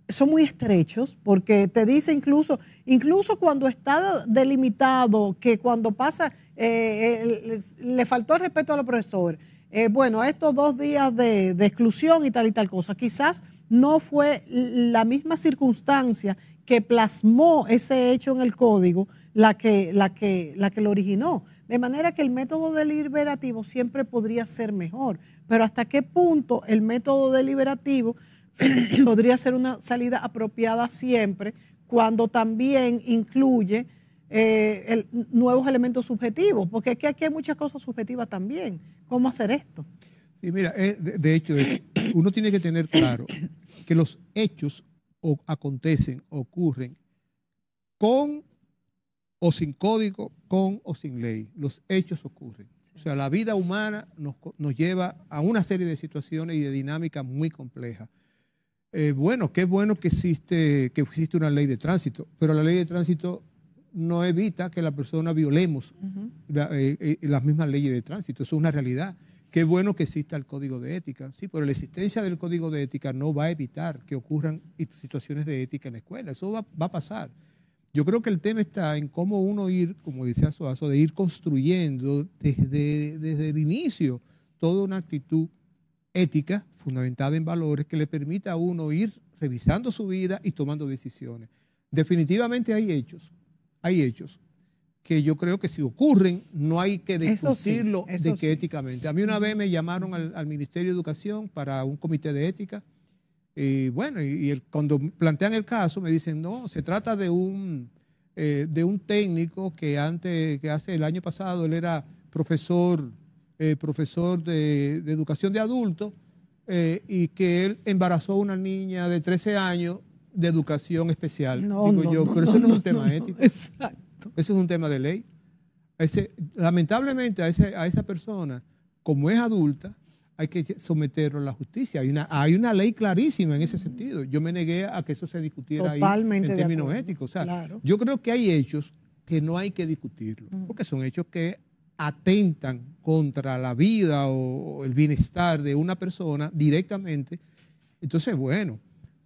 son muy estrechos, porque te dice incluso, incluso cuando está delimitado que cuando pasa, eh, le faltó el respeto a los profesores, eh, bueno, estos dos días de exclusión y tal y tal cosa, quizás no fue la misma circunstancia que plasmó ese hecho en el código la que, la que, la que lo originó. De manera que el método deliberativo siempre podría ser mejor. Pero hasta qué punto el método deliberativo [CLEARS THROAT] podría ser una salida apropiada siempre cuando también incluye eh, el- nuevos elementos subjetivos, porque que aquí hay muchas cosas subjetivas también. ¿Cómo hacer esto? Sí, mira, eh, de, de hecho, eh, uno tiene que tener claro que los hechos o acontecen, ocurren con o sin código, con o sin ley. Los hechos ocurren. O sea, la vida humana nos, nos lleva a una serie de situaciones y de dinámicas muy complejas. Eh, bueno, qué bueno que existe, que existe una ley de tránsito, pero la ley de tránsito no evita que la persona violemos la- eh, eh, las mismas leyes de tránsito. Eso es una realidad. Qué bueno que exista el código de ética, sí, pero la existencia del código de ética no va a evitar que ocurran situaciones de ética en la escuela. Eso va, va a pasar. Yo creo que el tema está en cómo uno ir, como decía Soazo, de ir construyendo desde, desde el inicio toda una actitud ética fundamentada en valores que le permita a uno ir revisando su vida y tomando decisiones. Definitivamente hay hechos, hay hechos que yo creo que si ocurren no hay que sí, discutirlo de que sí. éticamente. A mí una vez me llamaron al, al Ministerio de Educación para un comité de ética y bueno, y, y el- cuando plantean el caso me dicen, no, se trata de un, eh, de un técnico que antes, que hace el año pasado, él era profesor, eh, profesor de, de educación de adultos eh, y que él embarazó a una niña de 13 años de educación especial. No, Digo no, yo, no, pero eso no, no, es un tema ético. Exacto. Eso es un tema de ley. Ese- lamentablemente a, ese- a esa persona, como es adulta, hay que someterlo a la justicia. Hay una, hay una ley clarísima en ese sentido. Yo me negué a que eso se discutiera Totalmente ahí en términos acuerdo. éticos. O sea, Claro. Yo creo que hay hechos que no hay que discutirlos, porque son hechos que atentan contra la vida o, o el bienestar de una persona directamente. Entonces, bueno,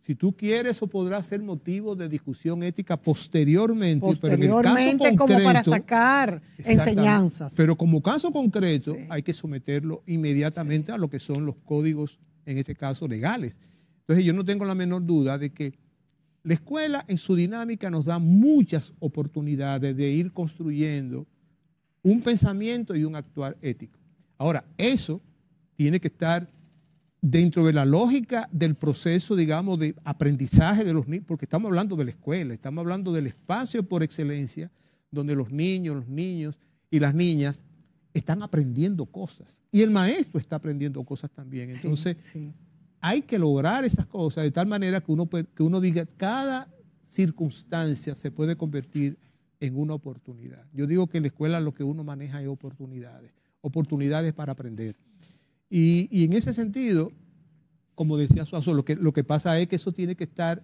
si tú quieres, eso podrá ser motivo de discusión ética posteriormente, pero en el caso Posteriormente, como para sacar enseñanzas. Pero como caso concreto, Sí. hay que someterlo inmediatamente a lo que son los códigos, en este caso legales. Entonces, yo no tengo la menor duda de que la escuela en su dinámica nos da muchas oportunidades de ir construyendo un pensamiento y un actuar ético. Ahora, eso tiene que estar dentro de la lógica del proceso, digamos, de aprendizaje de los niños, porque estamos hablando de la escuela, estamos hablando del espacio por excelencia, donde los niños, los niños y las niñas están aprendiendo cosas. Y el maestro está aprendiendo cosas también. Entonces, sí. hay que lograr esas cosas de tal manera que uno, que uno diga, cada circunstancia se puede convertir en una oportunidad. Yo digo que en la escuela lo que uno maneja es oportunidades, oportunidades para aprender. Y, en ese sentido, como decía Suazo, lo que, lo que pasa es que eso tiene que estar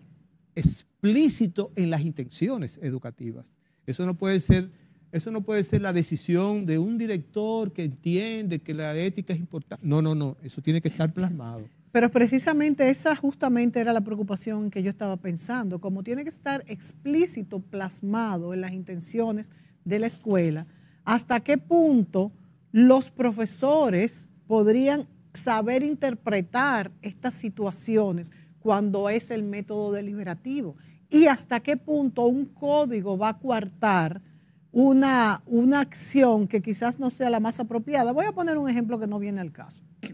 explícito en las intenciones educativas. Eso no puede ser, eso no puede ser la decisión de un director que entiende que la ética es importante. No, no, no, eso tiene que estar plasmado. Pero precisamente esa justamente era la preocupación que yo estaba pensando. Como tiene que estar explícito, plasmado en las intenciones de la escuela, ¿hasta qué punto los profesores podrían saber interpretar estas situaciones cuando es el método deliberativo? ¿Y hasta qué punto un código va a coartar una, una acción que quizás no sea la más apropiada. Voy a poner un ejemplo que no viene al caso. [CLEARS THROAT]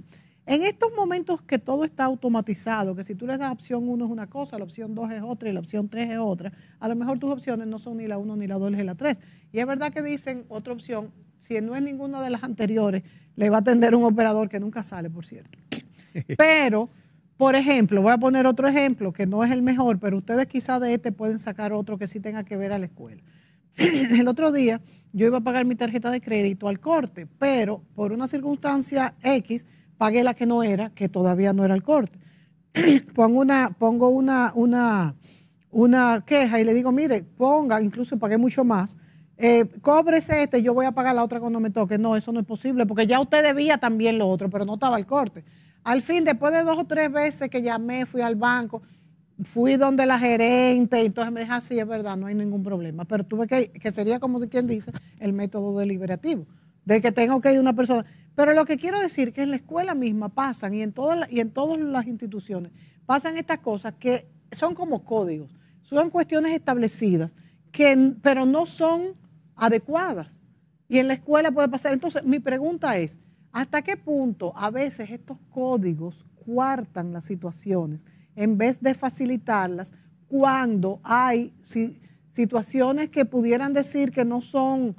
En estos momentos que todo está automatizado, que si tú le das opción 1 es una cosa, la opción 2 es otra y la opción 3 es otra, a lo mejor tus opciones no son ni la 1 ni la 2 ni la 3. Y es verdad que dicen otra opción, si no es ninguna de las anteriores, le va a atender un operador que nunca sale, por cierto. Pero, por ejemplo, voy a poner otro ejemplo que no es el mejor, pero ustedes quizás de este pueden sacar otro que sí tenga que ver a la escuela. [CLEARS THROAT] El otro día yo iba a pagar mi tarjeta de crédito al corte, pero por una circunstancia X pagué la que no era, que todavía no era el corte. [CLEARS THROAT] pongo una, pongo una, una, una queja y le digo, mire, ponga, incluso pagué mucho más, eh, cóbrese este, yo voy a pagar la otra cuando me toque. No, eso no es posible, porque ya usted debía también lo otro, pero no estaba el corte. Al fin, después de dos o tres veces que llamé, fui al banco, fui donde la gerente, y entonces me dijo, sí, es verdad, no hay ningún problema. Pero tuve que, que sería como quien dice, el método deliberativo, de que tengo que ir una persona. Pero lo que quiero decir que en la escuela misma pasan y en todas y en todas las instituciones pasan estas cosas que son como códigos, son cuestiones establecidas, que, pero no son adecuadas. Y en la escuela puede pasar. Entonces, mi pregunta es, ¿hasta qué punto a veces estos códigos cuartan las situaciones en vez de facilitarlas cuando hay situaciones que pudieran decir que no son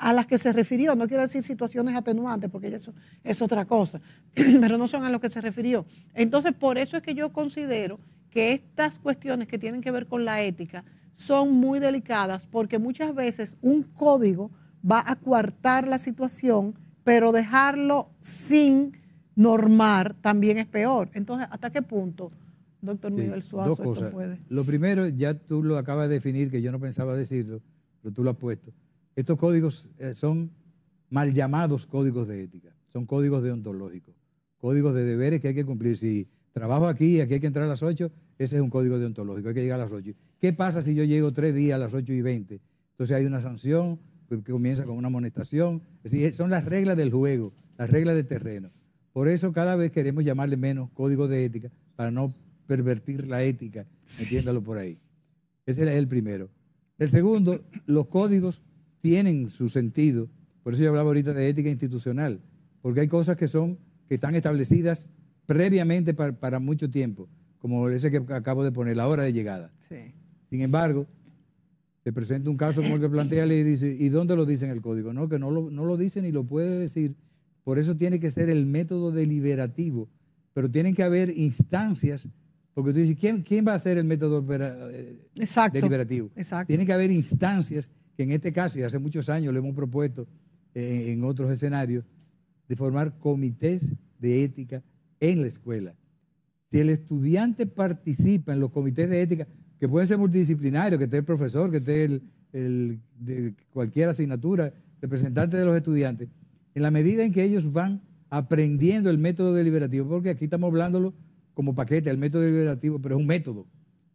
a las que se refirió, no quiero decir situaciones atenuantes, porque eso es otra cosa, [CLEARS THROAT] pero no son a lo que se refirió. Entonces, por eso es que yo considero que estas cuestiones que tienen que ver con la ética son muy delicadas, porque muchas veces un código va a coartar la situación, pero dejarlo sin normar también es peor. Entonces, ¿hasta qué punto, doctor Miguel Suárez, esto puede? Lo primero, ya tú lo acabas de definir, que yo no pensaba decirlo, pero tú lo has puesto estos códigos eh, son mal llamados códigos de ética, son códigos deontológicos, códigos de deberes que hay que cumplir. Si trabajo aquí aquí hay que entrar a las 8, ese es un código deontológico, hay que llegar a las 8. ¿Qué pasa si yo llego tres días a las 8 y 20? Entonces hay una sanción que comienza con una amonestación. Es decir, son las reglas del juego, las reglas del terreno. Por eso cada vez queremos llamarle menos código de ética para no pervertir la ética, entiéndalo por ahí. Ese es el primero. El segundo, los códigos tienen su sentido. Por eso yo hablaba ahorita de ética institucional, porque hay cosas que son, que están establecidas previamente para, mucho tiempo, como ese que acabo de poner, la hora de llegada. Sin embargo, se presenta un caso como el que plantea y dice, ¿y dónde lo dice en el código? No, que no lo, no lo dice ni lo puede decir. Por eso tiene que ser el método deliberativo, pero tienen que haber instancias, porque tú dices, ¿quién, quién va a hacer el método eh, deliberativo? Exacto. Tiene que haber instancias que en este caso, y hace muchos años lo hemos propuesto eh, en otros escenarios, de formar comités de ética en la escuela. Si el estudiante participa en los comités de ética, que pueden ser multidisciplinarios, que esté el profesor, que esté el, de cualquier asignatura, representante de los estudiantes, en la medida en que ellos van aprendiendo el método deliberativo, porque aquí estamos hablándolo como paquete, el método deliberativo, pero es un método.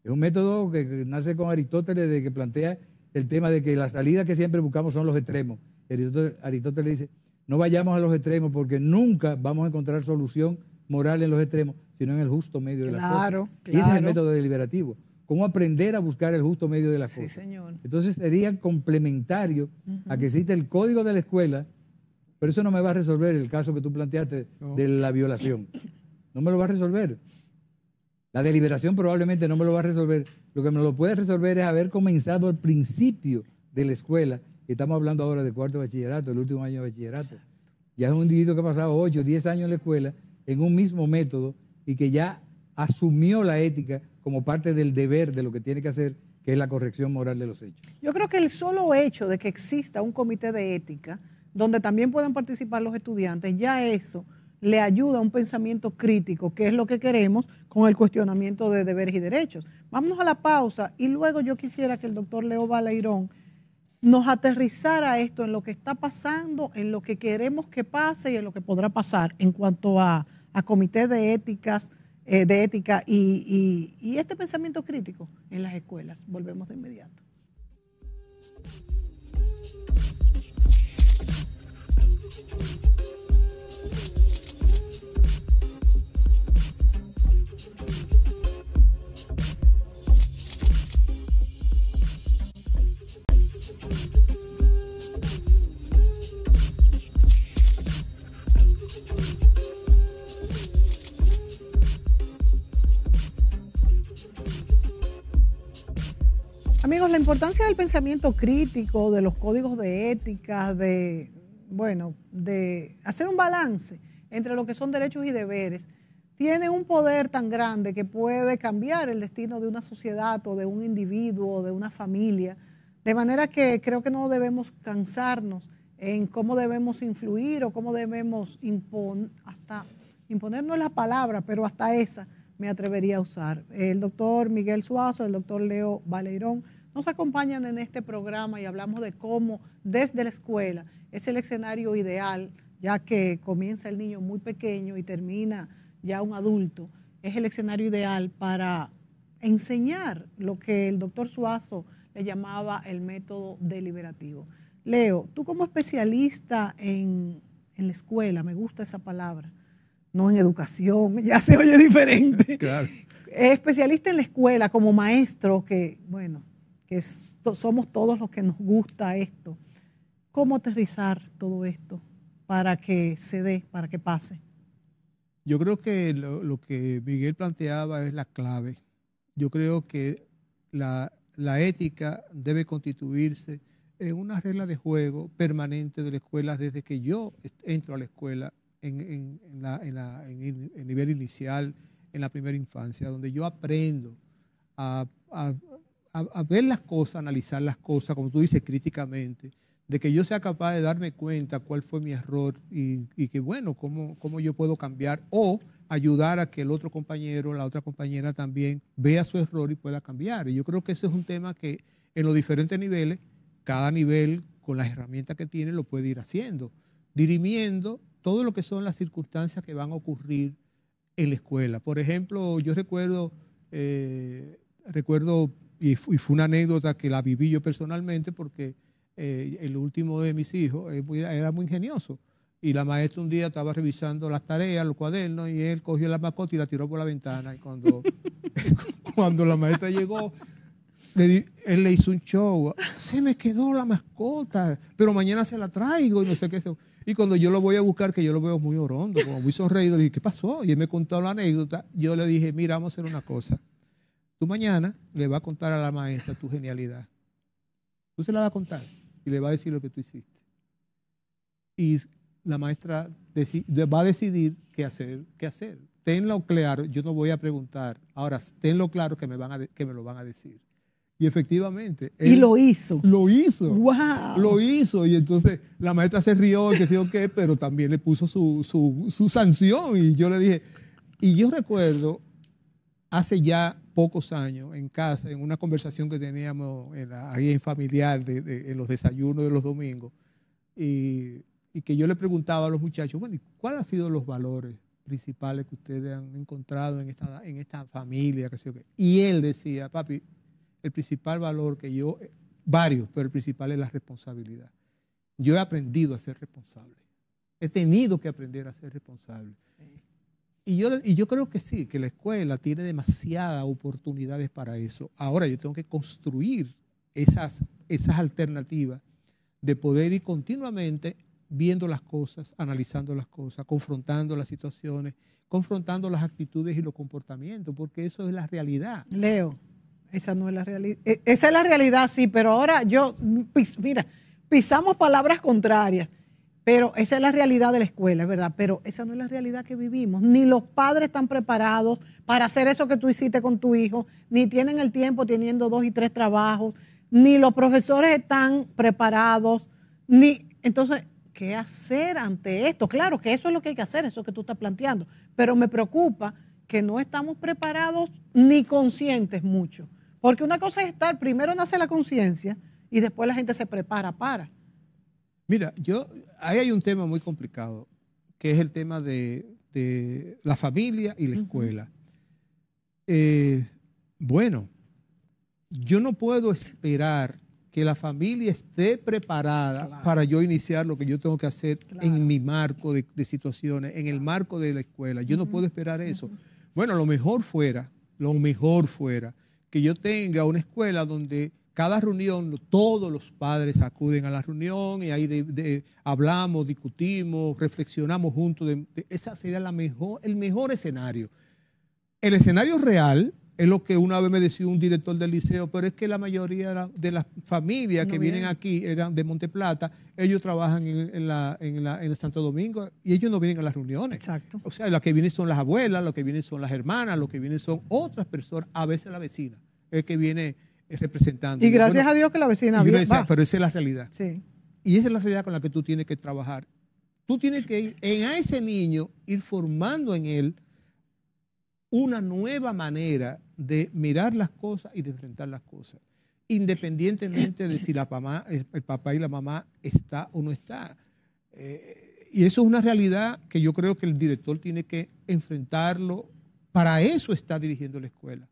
Es un método que, nace con Aristóteles, de que plantea el tema de que la salida que siempre buscamos son los extremos. Aristóteles, dice, no vayamos a los extremos porque nunca vamos a encontrar solución moral en los extremos, sino en el justo medio de las cosas. Claro. Y ese es el método deliberativo. Cómo aprender a buscar el justo medio de las sí, Señor. Entonces sería complementario a que existe el código de la escuela, pero eso no me va a resolver el caso que tú planteaste de la violación. No me lo va a resolver. La deliberación probablemente no me lo va a resolver. Lo que me lo puede resolver es haber comenzado al principio de la escuela. Estamos hablando ahora de cuarto bachillerato, el último año de bachillerato. Ya es un individuo que ha pasado 8, 10 años en la escuela en un mismo método y que ya asumió la ética como parte del deber de lo que tiene que hacer, que es la corrección moral de los hechos. Yo creo que el solo hecho de que exista un comité de ética donde también puedan participar los estudiantes, ya eso le ayuda a un pensamiento crítico, que es lo que queremos con el cuestionamiento de deberes y derechos. Vámonos a la pausa y luego yo quisiera que el doctor Leo Baleirón nos aterrizara esto en lo que está pasando, en lo que queremos que pase y en lo que podrá pasar en cuanto a, a comité de éticas, eh, de ética y, y este pensamiento crítico en las escuelas. Volvemos de inmediato. La importancia del pensamiento crítico, de los códigos de ética, de, bueno, de hacer un balance entre lo que son derechos y deberes, tiene un poder tan grande que puede cambiar el destino de una sociedad o de un individuo o de una familia. De manera que creo que no debemos cansarnos en cómo debemos influir o cómo debemos imponer, hasta imponer no es la palabra, pero hasta esa me atrevería a usar. El doctor Miguel Suazo, el doctor Leo Valerón nos acompañan en este programa y hablamos de cómo desde la escuela es el escenario ideal, ya que comienza el niño muy pequeño y termina ya un adulto, es el escenario ideal para enseñar lo que el doctor Suazo le llamaba el método deliberativo. Leo, tú como especialista en, en la escuela, me gusta esa palabra, no en educación, [LAUGHS] ya se oye diferente. Claro. Especialista en la escuela, como maestro, que bueno, que somos todos los que nos gusta esto. ¿Cómo aterrizar todo esto para que se dé, para que pase? Yo creo que lo, que Miguel planteaba es la clave. Yo creo que la, la ética debe constituirse en una regla de juego permanente de la escuela desde que yo entro a la escuela en, el nivel inicial, en la primera infancia, donde yo aprendo a, ver las cosas, analizar las cosas, como tú dices, críticamente, de que yo sea capaz de darme cuenta cuál fue mi error y, que, bueno, cómo, cómo yo puedo cambiar o ayudar a que el otro compañero, la otra compañera también vea su error y pueda cambiar. Y yo creo que ese es un tema que en los diferentes niveles, cada nivel con las herramientas que tiene lo puede ir haciendo, dirimiendo todo lo que son las circunstancias que van a ocurrir en la escuela. Por ejemplo, yo recuerdo, eh, recuerdo y, fue una anécdota que la viví yo personalmente porque eh, el último de mis hijos era muy ingenioso. Y la maestra un día estaba revisando las tareas, los cuadernos, y él cogió la mascota y la tiró por la ventana. Y cuando, [LAUGHS] cuando la maestra llegó, él le hizo un show. Se me quedó la mascota, pero mañana se la traigo y no sé qué. Y cuando yo lo voy a buscar, que yo lo veo muy orondo, como muy sonreído, le dije, ¿qué pasó? Y él me contó la anécdota. Yo le dije, mira, vamos a hacer una cosa. Tú mañana le vas a contar a la maestra tu genialidad. Tú se la vas a contar y le vas a decir lo que tú hiciste. Y la maestra va a decidir qué hacer, qué hacer. Tenlo claro, yo no voy a preguntar. Ahora, tenlo claro que me, van a, que me lo van a decir. Y efectivamente. y lo hizo. Lo hizo. Wow. Lo hizo. Y entonces la maestra se rió, que sé yo qué, pero también le puso su, sanción. Y yo le dije, y yo recuerdo hace ya pocos años en casa, en una conversación que teníamos ahí en familiar, en los desayunos de los domingos, y, que yo le preguntaba a los muchachos, bueno, ¿cuáles han sido los valores principales que ustedes han encontrado en esta, en esta familia? Y él decía, papi, el principal valor que yo, varios, pero el principal es la responsabilidad. Yo he aprendido a ser responsable. He tenido que aprender a ser responsable. Y yo, y yo creo que sí, que la escuela tiene demasiadas oportunidades para eso. Ahora yo tengo que construir esas, esas alternativas de poder ir continuamente viendo las cosas, analizando las cosas, confrontando las situaciones, confrontando las actitudes y los comportamientos, porque eso es la realidad. Leo, esa no es la realidad. E, esa es la realidad, sí, pero ahora yo, mira, pisamos palabras contrarias, pero esa es la realidad de la escuela, es verdad, pero esa no es la realidad que vivimos. Ni los padres están preparados para hacer eso que tú hiciste con tu hijo, ni tienen el tiempo teniendo dos y tres trabajos, ni los profesores están preparados, ni... Entonces, ¿qué hacer ante esto? Claro que eso es lo que hay que hacer, eso que tú estás planteando, pero me preocupa que no estamos preparados ni conscientes mucho porque una cosa es estar, primero nace la conciencia y después la gente se prepara para. Mira, yo, ahí hay un tema muy complicado, que es el tema de, la familia y la escuela. Eh, bueno, yo no puedo esperar que la familia esté preparada para yo iniciar lo que yo tengo que hacer en mi marco de, situaciones, en el marco de la escuela. Yo no puedo esperar eso. Bueno, lo mejor fuera, lo mejor fuera que yo tenga una escuela donde cada reunión, todos los padres acuden a la reunión y ahí hablamos, discutimos, reflexionamos juntos. esa sería la mejor, el mejor escenario. El escenario real Es lo que una vez me decía un director del liceo, pero es que la mayoría de las familias que vienen aquí eran de Monteplata, ellos trabajan en, la, en, el Santo Domingo y ellos no vienen a las reuniones. Exacto. O sea, las que vienen son las abuelas, los que vienen son las hermanas, los que vienen son otras personas, a veces la vecina, el que viene representando. Y gracias a Dios que la vecina viene. Pero esa es la realidad. Sí. Y esa es la realidad con la que tú tienes que trabajar. Tú tienes que ir en a ese niño, ir formando en él una nueva manera de mirar las cosas y de enfrentar las cosas, independientemente de si la mamá, el, papá y la mamá está o no está. Eh, y eso es una realidad que yo creo que el director tiene que enfrentarlo. Para eso está dirigiendo la escuela.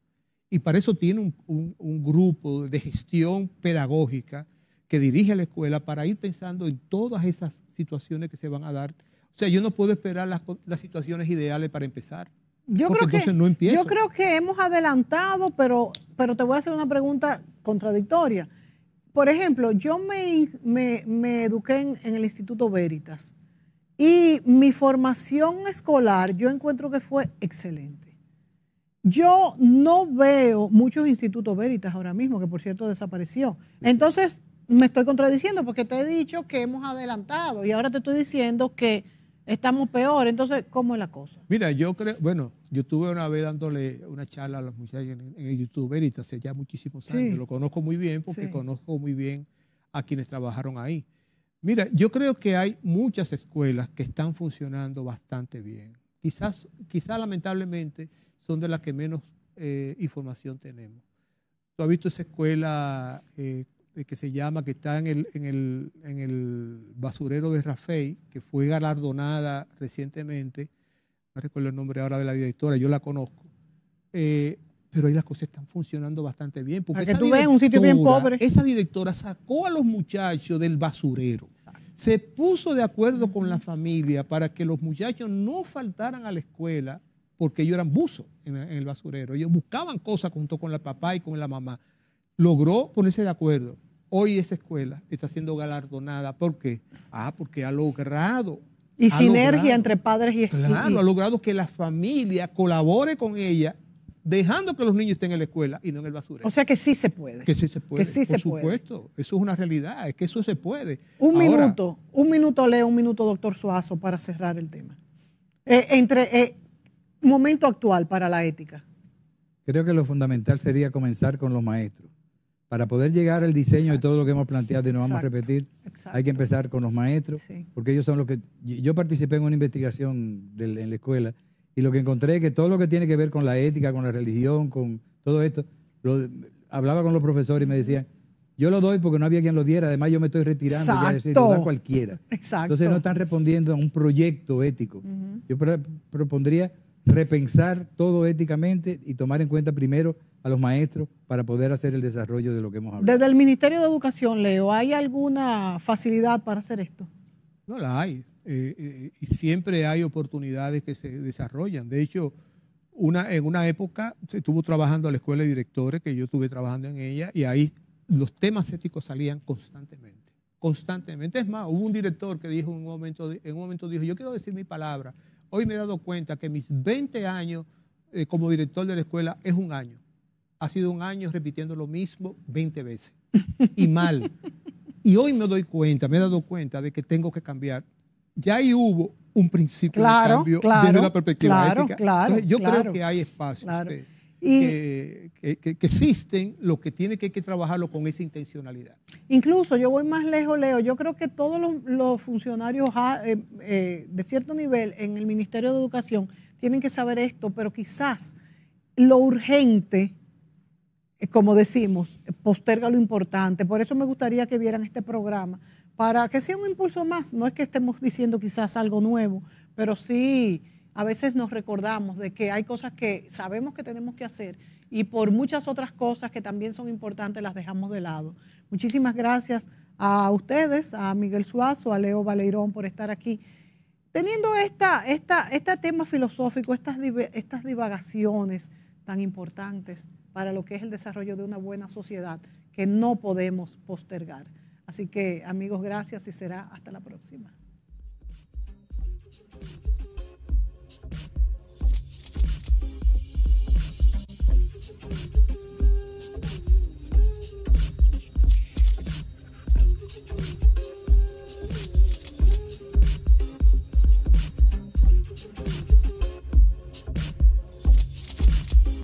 Y para eso tiene un, grupo de gestión pedagógica que dirige la escuela para ir pensando en todas esas situaciones que se van a dar. O sea, yo no puedo esperar las, las situaciones ideales para empezar. Yo creo, que, yo creo que hemos adelantado, pero, pero te voy a hacer una pregunta contradictoria. Por ejemplo, yo me, me, eduqué en, en, el Instituto Veritas y mi formación escolar yo encuentro que fue excelente. Yo no veo muchos institutos Veritas ahora mismo, que por cierto desapareció. Entonces, me estoy contradiciendo porque te he dicho que hemos adelantado y ahora te estoy diciendo que estamos peor. Entonces, ¿cómo es la cosa? Mira, yo creo, bueno, yo estuve una vez dándole una charla a los muchachos en, el YouTube Veritas hace ya muchísimos años. Lo conozco muy bien porque conozco muy bien a quienes trabajaron ahí. Mira, yo creo que hay muchas escuelas que están funcionando bastante bien. Quizás, quizás lamentablemente son de las que menos eh, información tenemos. Tú has visto esa escuela eh, que se llama, que está en el, en el, en el basurero de Rafael, que fue galardonada recientemente, no recuerdo el nombre ahora de la directora, yo la conozco, eh, pero ahí las cosas están funcionando bastante bien. Porque que tú ves un sitio bien pobre. Esa directora sacó a los muchachos del basurero. Se puso de acuerdo con la familia para que los muchachos no faltaran a la escuela porque ellos eran buzos en, en el basurero. Ellos buscaban cosas junto con el papá y con la mamá logró ponerse de acuerdo. Hoy esa escuela está siendo galardonada. ¿Por qué? Ah, porque ha logrado. Y sinergia entre padres y Claro, ha logrado que la familia colabore con ella, dejando que los niños estén en la escuela y no en el basurero. O sea que sí se puede. Que sí se puede. Por supuesto. Eso es una realidad. Es que eso se puede. Un minuto, un minuto, Leo, un minuto, doctor Suazo, para cerrar el tema. Eh, entre eh, momento actual para la ética. Creo que lo fundamental sería comenzar con los maestros. Para poder llegar al diseño de todo lo que hemos planteado y no vamos a repetir, hay que empezar con los maestros, porque ellos son los que... Yo participé en una investigación en la escuela y lo que encontré es que todo lo que tiene que ver con la ética, con la religión, con todo esto, hablaba con los profesores y me decían, yo lo doy porque no había quien lo diera, además yo me estoy retirando, ya decir, lo da cualquiera. Entonces no están respondiendo a un proyecto ético. Yo propondría repensar todo éticamente y tomar en cuenta primero a los maestros para poder hacer el desarrollo de lo que hemos hablado. Desde el Ministerio de Educación, Leo, ¿hay alguna facilidad para hacer esto? No la hay. Eh, eh, y siempre hay oportunidades que se desarrollan. De hecho, una, en una época se estuvo trabajando a la escuela de directores, que yo estuve trabajando en ella, y ahí los temas éticos salían constantemente. Constantemente. Es más, hubo un director que dijo en un momento, en un momento dijo, yo quiero decir mi palabra. Hoy me he dado cuenta que mis 20 años eh, como director de la escuela es un año ha sido un año repitiendo lo mismo 20 veces y mal. Y hoy me doy cuenta, me he dado cuenta de que tengo que cambiar. Ya ahí hubo un principio de cambio desde la perspectiva ética. Claro, yo creo que hay espacios que, existen, lo que tiene que, que trabajarlo con esa intencionalidad. Incluso yo voy más lejos, Leo, yo creo que todos los, funcionarios ah, eh, eh, de cierto nivel en el Ministerio de Educación tienen que saber esto, pero quizás lo urgente eh, como decimos, posterga lo importante. Por eso me gustaría que vieran este programa, para que sea un impulso más. No es que estemos diciendo quizás algo nuevo, pero sí a veces nos recordamos de que hay cosas que sabemos que tenemos que hacer y por muchas otras cosas que también son importantes las dejamos de lado. Muchísimas gracias a ustedes, a Miguel Suazo, a Leo Valeirón por estar aquí. Teniendo esta, esta, este tema filosófico, estas, estas divagaciones tan importantes para lo que es el desarrollo de una buena sociedad que no podemos postergar. Así que amigos, gracias y será hasta la próxima.